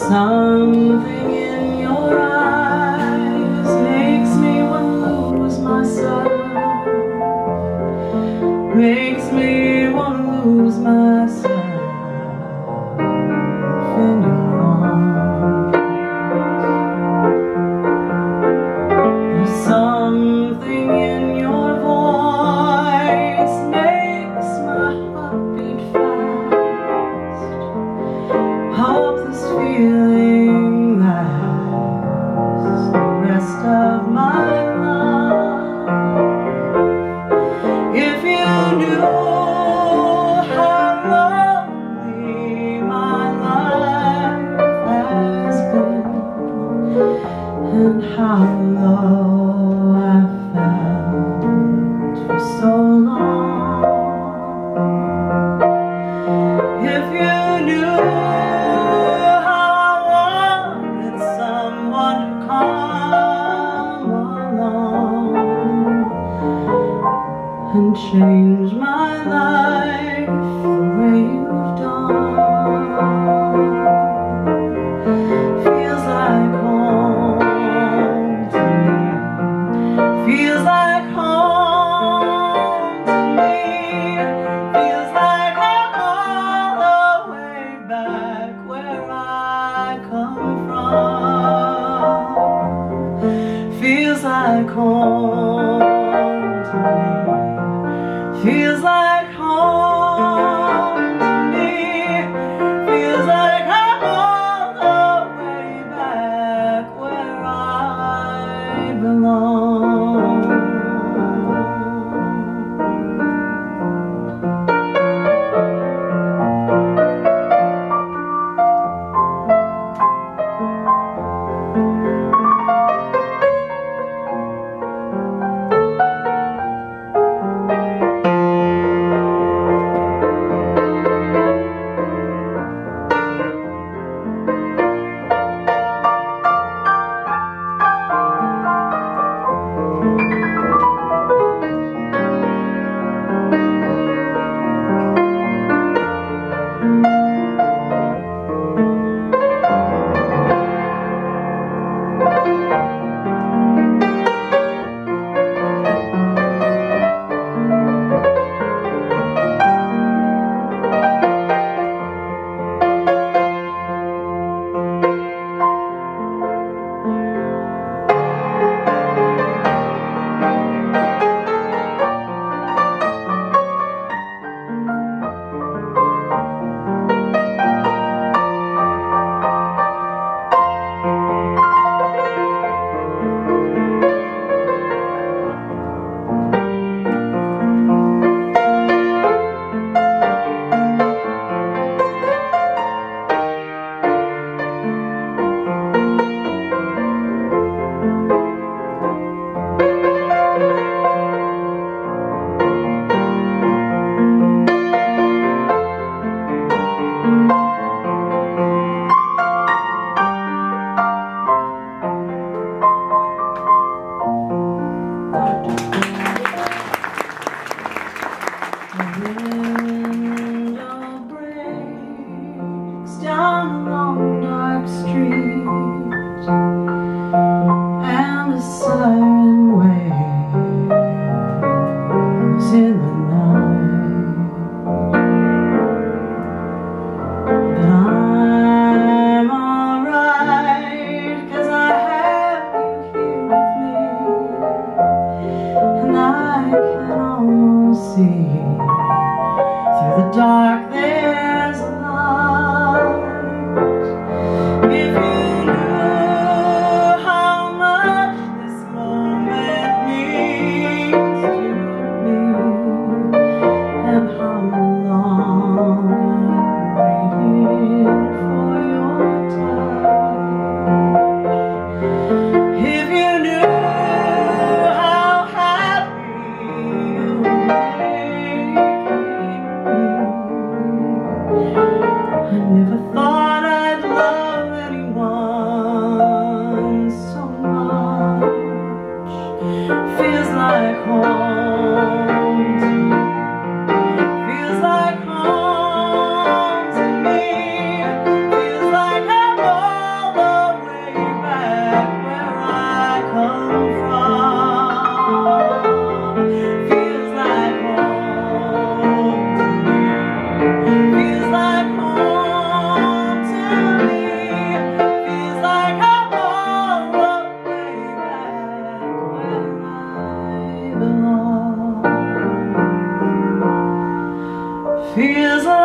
something and how low I felt for so long. If you knew how I wanted someone to. and change my life. feels like home. home. feels like